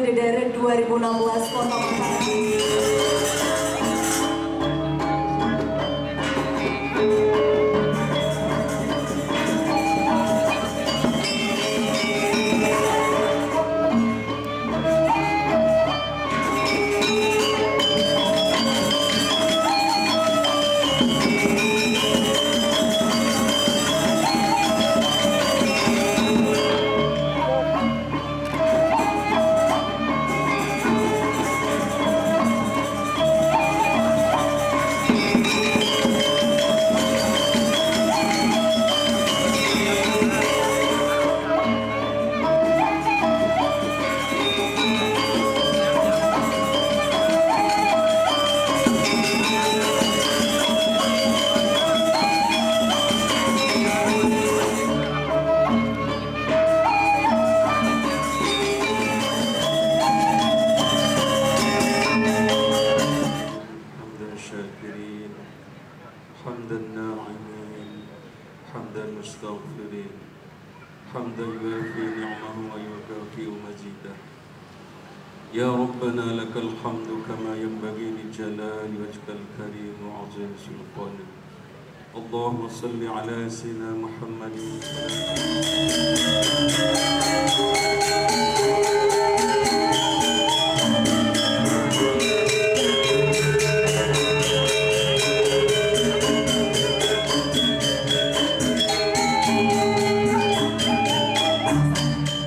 periode dari 2016 Kota Makassar. سيدنا محمد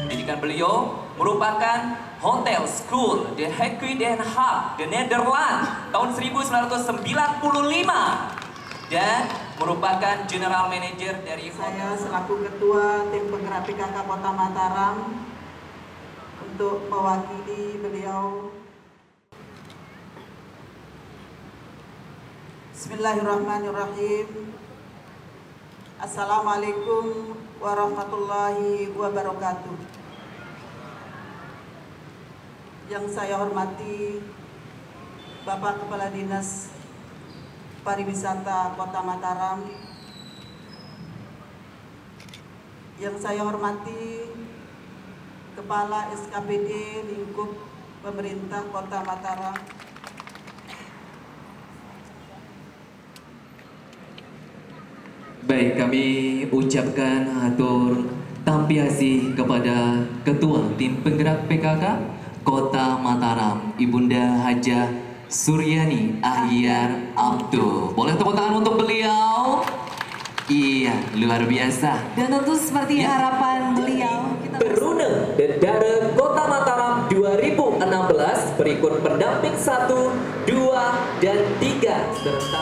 Pendidikan beliau merupakan Hotel School The Hague Den Haag, The Netherlands tahun 1995 dan merupakan General Manager dari Saya selaku Ketua Tim Penggerak PKK Kota Mataram untuk mewakili beliau. Bismillahirrahmanirrahim. Assalamualaikum warahmatullahi wabarakatuh. Yang saya hormati Bapak Kepala Dinas Pariwisata Kota Mataram, yang saya hormati Kepala SKPD lingkup pemerintah Kota Mataram, Baik, kami ucapkan hatur tampiasi kepada Ketua Tim Penggerak PKK Kota Mataram, Ibunda Hajah Suryani Ahyar Abdul. Boleh tepuk tangan untuk beliau? Iya, luar biasa. Dan tentu seperti Ya. harapan beliau, kita Berune Dedare Kota Mataram 2016 berikut pendamping 1, 2, dan 3 serta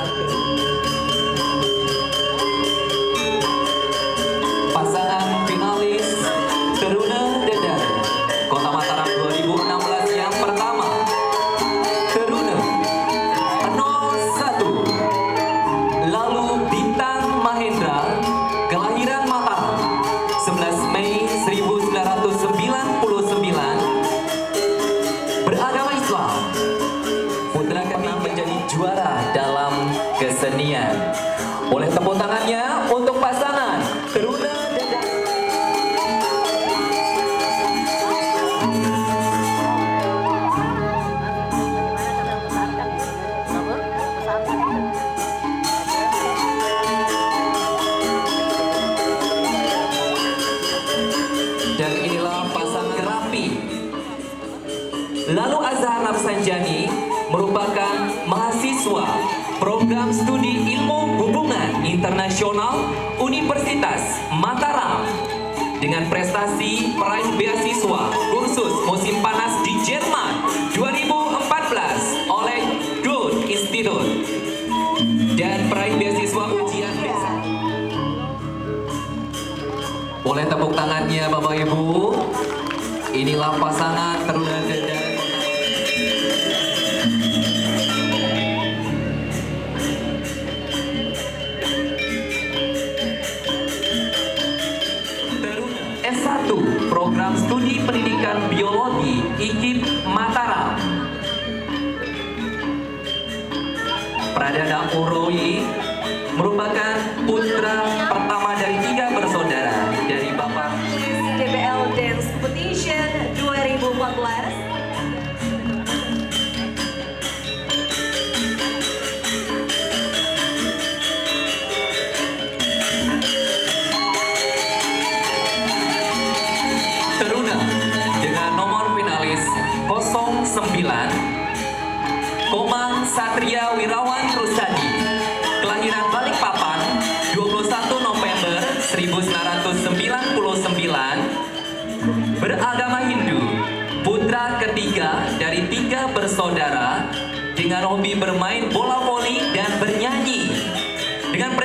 kesenian Boleh tepuk tangannya Universitas Mataram. Dengan prestasi peraih beasiswa kursus musim panas di Jerman 2014 oleh Goethe Institute dan peraih beasiswa ujian beasiswa boleh tepuk tangannya Bapak Ibu. Inilah pasangan Teruna dengan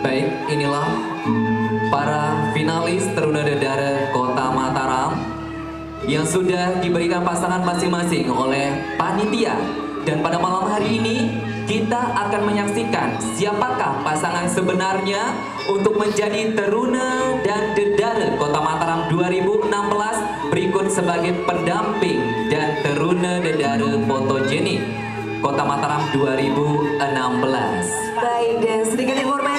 Baik, inilah para finalis Teruna Dedara Kota Mataram yang sudah diberikan pasangan masing-masing oleh panitia. Dan pada malam hari ini kita akan menyaksikan siapakah pasangan sebenarnya untuk menjadi Teruna dan Dedara Kota Mataram 2016 berikut sebagai pendamping dan Teruna Dedara Fotogenik Kota Mataram 2016. Baik, dan sedikit informasi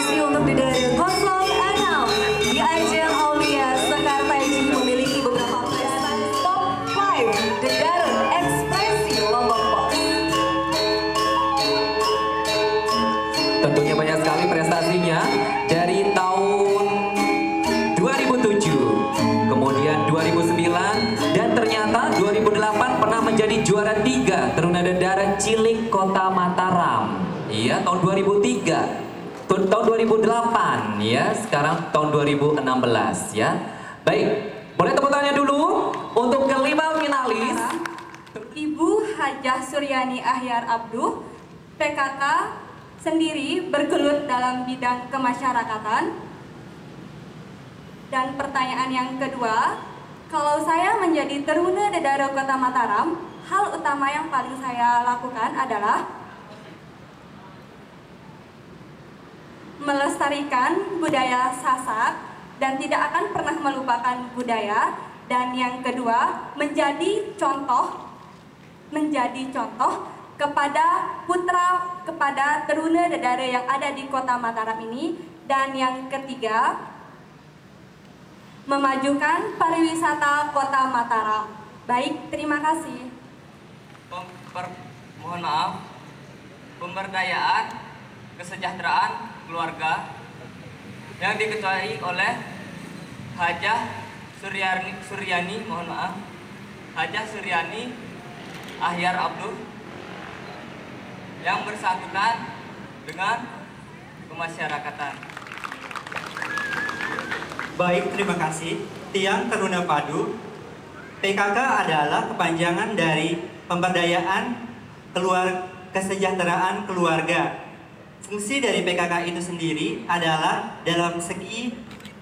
2008 ya, sekarang tahun 2016 ya. Baik, boleh tepuk tangannya dulu untuk kelima finalis. Ibu Hajah Suryani Ahyar Abduh, PKK sendiri bergelut dalam bidang kemasyarakatan. Dan pertanyaan yang kedua, kalau saya menjadi teruna Dedaro Kota Mataram, hal utama yang paling saya lakukan adalah melestarikan budaya Sasak dan tidak akan pernah melupakan budaya dan yang kedua menjadi contoh menjadi contoh kepada putra kepada teruna dedara yang ada di kota Mataram ini dan yang ketiga memajukan pariwisata kota Mataram. Baik, terima kasih. Pem- mohon maaf, pemberdayaan kesejahteraan keluarga yang diketuai oleh Hajah Suryani, Suryani mohon maaf, Hajah Suryani Ahyar Abdul yang bersangkutan dengan kemasyarakatan. Baik, terima kasih. Tiang Teruna Padu, PKK adalah kepanjangan dari pemberdayaan keluar kesejahteraan keluarga. Fungsi dari PKK itu sendiri adalah dalam segi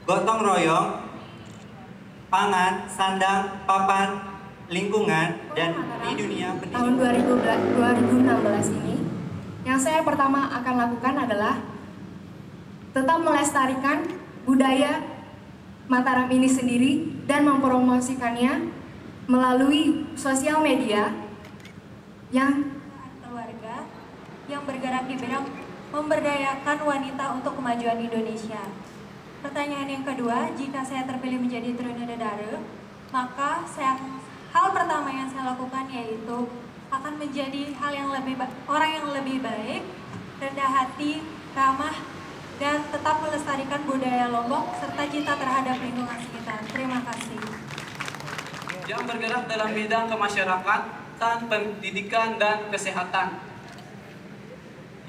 gotong royong, pangan, sandang, papan, lingkungan, dan di dunia tahun pendidikan. 2016 ini yang saya pertama akan lakukan adalah tetap melestarikan budaya Mataram ini sendiri dan mempromosikannya melalui sosial media yang keluarga yang bergerak di bidang memberdayakan wanita untuk kemajuan Indonesia. Pertanyaan yang kedua, jika saya terpilih menjadi Trina Dedare, maka saya hal pertama yang saya lakukan yaitu akan menjadi hal yang lebih orang yang lebih baik, rendah hati, ramah, dan tetap melestarikan budaya Lombok serta cinta terhadap lingkungan sekitar. Terima kasih. Yang bergerak dalam bidang kemasyarakatan, pendidikan, dan kesehatan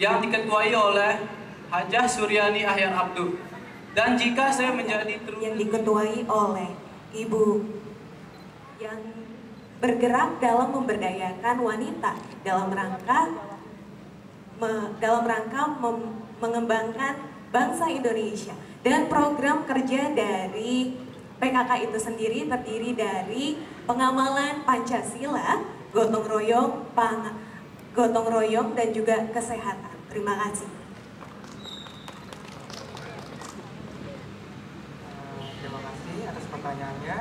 yang diketuai oleh Hajah Suryani Ahyar Abdul. Dan jika saya menjadi terus yang diketuai oleh Ibu yang bergerak dalam memberdayakan wanita dalam rangka me- dalam rangka mem- mengembangkan bangsa Indonesia dan program kerja dari PKK itu sendiri terdiri dari pengamalan Pancasila, gotong royong, pang, gotong royong dan juga kesehatan. Terima kasih. Terima kasih atas pertanyaannya.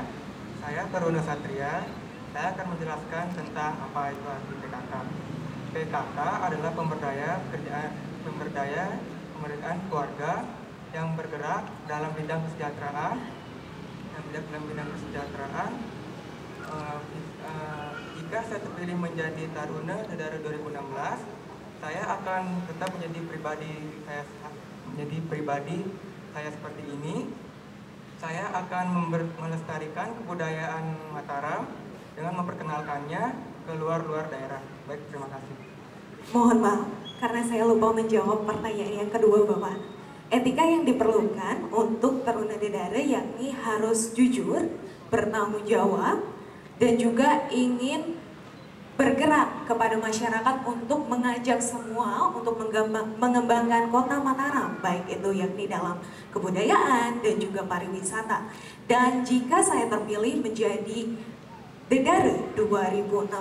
Saya Taruna Satria. Saya akan menjelaskan tentang apa itu arti PKK. PKK adalah pemberdaya kerjaan pemberdaya pemberdayaan keluarga yang bergerak dalam bidang kesejahteraan yang dalam bidang kesejahteraan Eh, eh, jika saya terpilih menjadi Taruna Dedara 2016 saya akan tetap menjadi pribadi saya menjadi pribadi saya seperti ini saya akan melestarikan kebudayaan Mataram dengan memperkenalkannya ke luar-luar daerah. Baik, terima kasih. Mohon maaf, karena saya lupa menjawab pertanyaan yang kedua Bapak. Etika yang diperlukan untuk Taruna Dedara yakni harus jujur, bertanggung jawab, dan juga ingin bergerak kepada masyarakat untuk mengajak semua untuk mengembangkan kota Mataram, baik itu yakni dalam kebudayaan dan juga pariwisata. Dan jika saya terpilih menjadi Dedare 2016,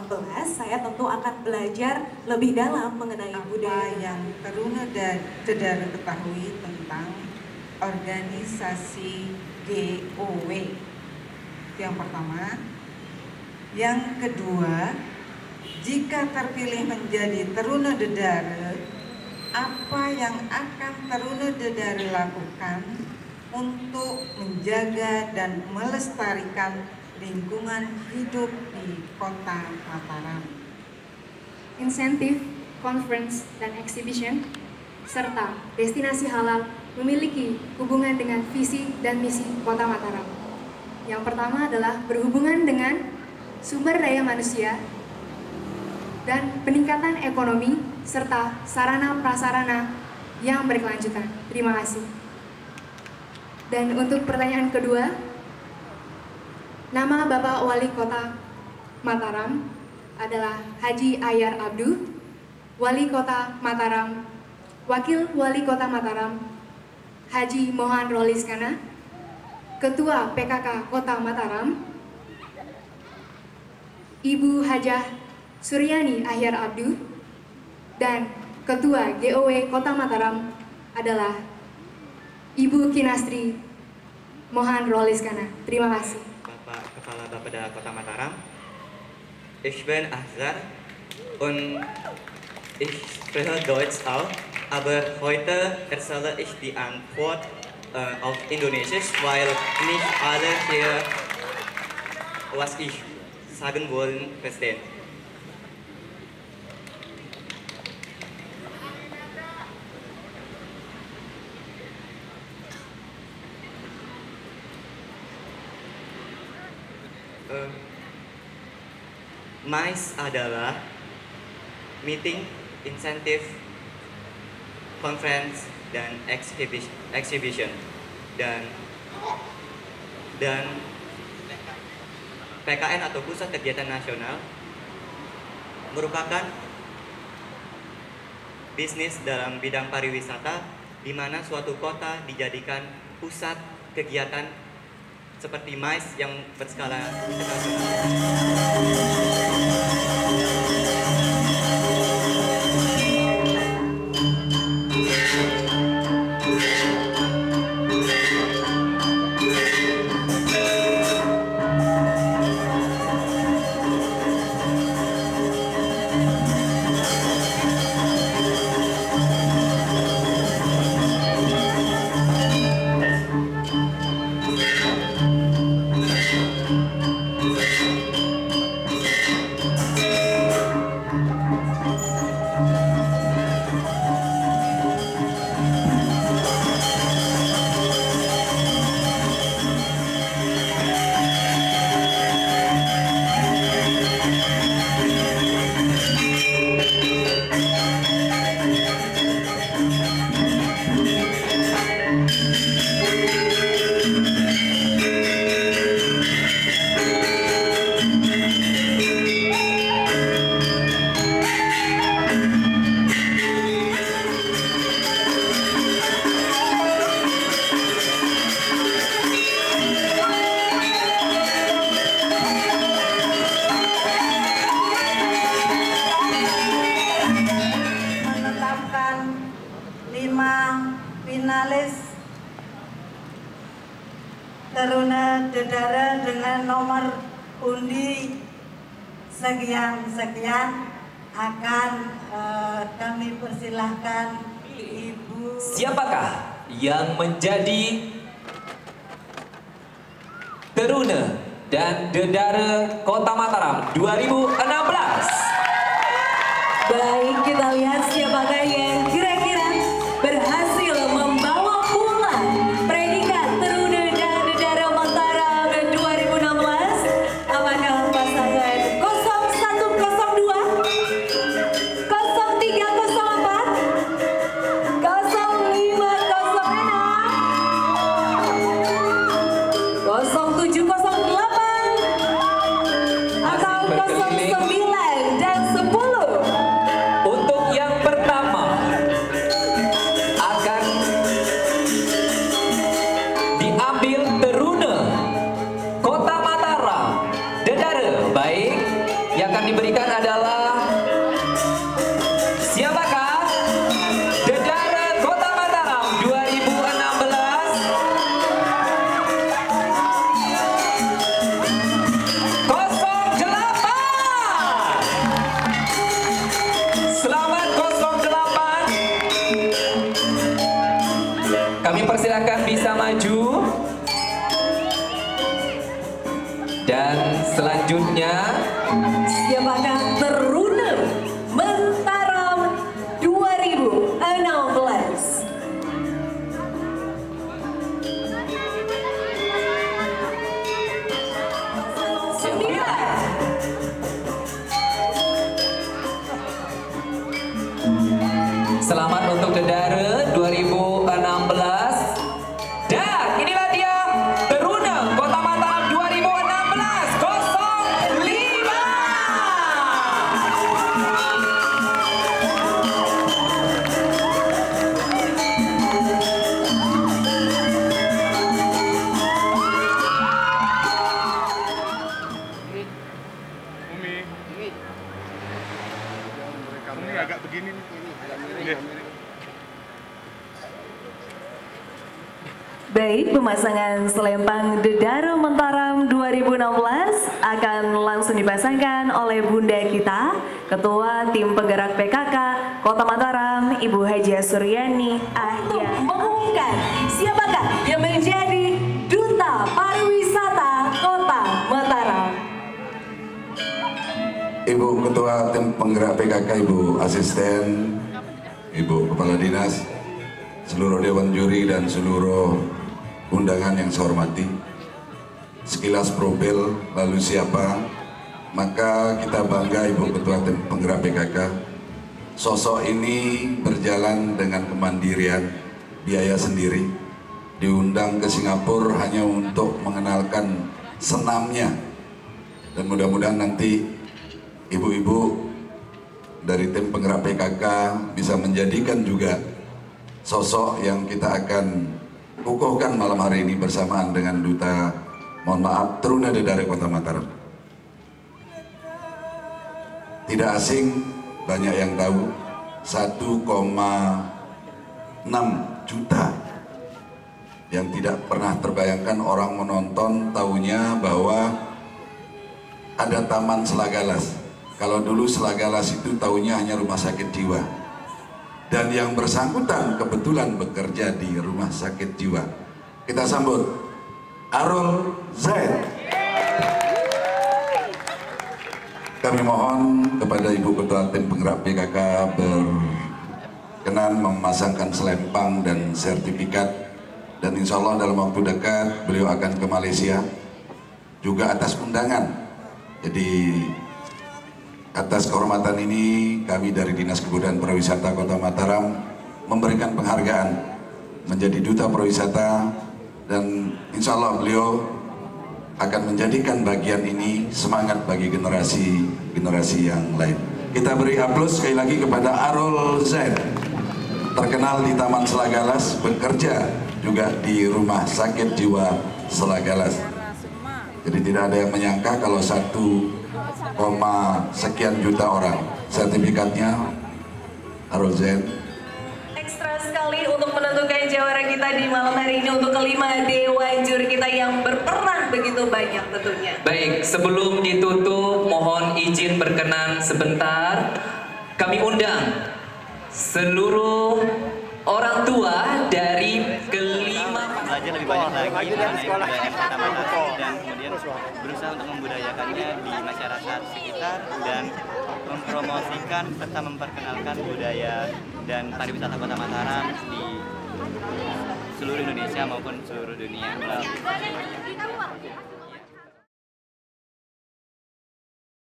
saya tentu akan belajar lebih dalam mengenai budaya yang Teruna dan Dedara ketahui tentang organisasi GOW. Yang pertama. Yang kedua, jika terpilih menjadi Teruna Dedare, apa yang akan Teruna Dedare lakukan untuk menjaga dan melestarikan lingkungan hidup di kota Mataram? insentif, conference, dan exhibition, serta destinasi halal memiliki hubungan dengan visi dan misi Kota Mataram. Yang pertama adalah berhubungan dengan sumber daya manusia dan peningkatan ekonomi serta sarana prasarana yang berkelanjutan. Terima kasih. Dan untuk pertanyaan kedua, nama Bapak Wali Kota Mataram adalah Haji Ayar Abdu, Wali Kota Mataram, Wakil Wali Kota Mataram, Haji Mohan Roliskana, Ketua PKK Kota Mataram, Ibu Hajah Suryani Ahyar Abdu, dan Ketua GOW Kota Mataram adalah Ibu Kinastri Mohan Roliskana. Terima kasih. Bapak Kepala Bapeda Kota Mataram. Ich bin Ahzar und ich spreche Deutsch auch, aber heute erzähle ich die Antwort äh, auf Indonesisch, weil nicht alle hier, was ich sagen wollen, verstehen. MICE adalah meeting, insentif, conference, dan exhibition, exhibition. dan dan PKN atau Pusat Kegiatan Nasional merupakan bisnis dalam bidang pariwisata di mana suatu kota dijadikan pusat kegiatan seperti MICE yang berskala internasional. Teruna Dedara dengan nomor undi sekian-sekian akan eh, kami persilahkan Ibu Siapakah yang menjadi Teruna dan Dedara Kota Mataram 2016? Baik, kita lihat siapakah yang selanjutnya. Siapakah pemasangan selempang Dedaro Mentaram 2016 akan langsung dipasangkan oleh Bunda kita, Ketua Tim Penggerak PKK Kota Mataram, Ibu Haji Suryani Ahya. Mengumumkan siapakah yang menjadi Duta Pariwisata Kota Mataram. Ibu Ketua Tim Penggerak PKK, Ibu Asisten, Ibu Kepala Dinas, seluruh Dewan Juri dan seluruh undangan yang saya hormati. Sekilas profil, lalu siapa, maka kita bangga Ibu Ketua Tim Penggerak PKK. Sosok ini berjalan dengan kemandirian, biaya sendiri. Diundang ke Singapura hanya untuk mengenalkan senamnya. Dan mudah-mudahan nanti ibu-ibu dari tim penggerak PKK bisa menjadikan juga sosok yang kita akan kukuhkan malam hari ini bersamaan dengan duta mohon maaf Teruna dari Kota Mataram. Tidak asing, banyak yang tahu 1,6 juta yang tidak pernah terbayangkan orang menonton tahunya bahwa ada Taman Selagalas. Kalau dulu Selagalas itu tahunya hanya rumah sakit jiwa. Dan yang bersangkutan kebetulan bekerja di rumah sakit jiwa. Kita sambut Arul Zaid. Kami mohon kepada Ibu Ketua Tim Penggerak PKK berkenan memasangkan selempang dan sertifikat dan insya Allah dalam waktu dekat beliau akan ke Malaysia juga atas undangan jadi atas kehormatan ini kami dari Dinas Kebudayaan Pariwisata Kota Mataram memberikan penghargaan menjadi duta pariwisata dan insya Allah beliau akan menjadikan bagian ini semangat bagi generasi generasi yang lain. Kita beri aplaus sekali lagi kepada Arul Zaid terkenal di Taman Selagalas bekerja juga di Rumah Sakit Jiwa Selagalas. Jadi tidak ada yang menyangka kalau satu sekian juta orang. Sertifikatnya Arul Zaid Ekstra sekali untuk menentukan jawara kita di malam hari ini untuk kelima dewan juri kita yang berperan begitu banyak tentunya. Baik, sebelum ditutup mohon izin berkenan sebentar. Kami undang seluruh orang tua dari kelima belajar lebih banyak lagi budaya pertama tadi dan kemudian berusaha untuk membudayakannya di masyarakat sekitar dan mempromosikan serta memperkenalkan budaya dan pariwisata Kota Mataram di seluruh Indonesia maupun seluruh dunia. Melalui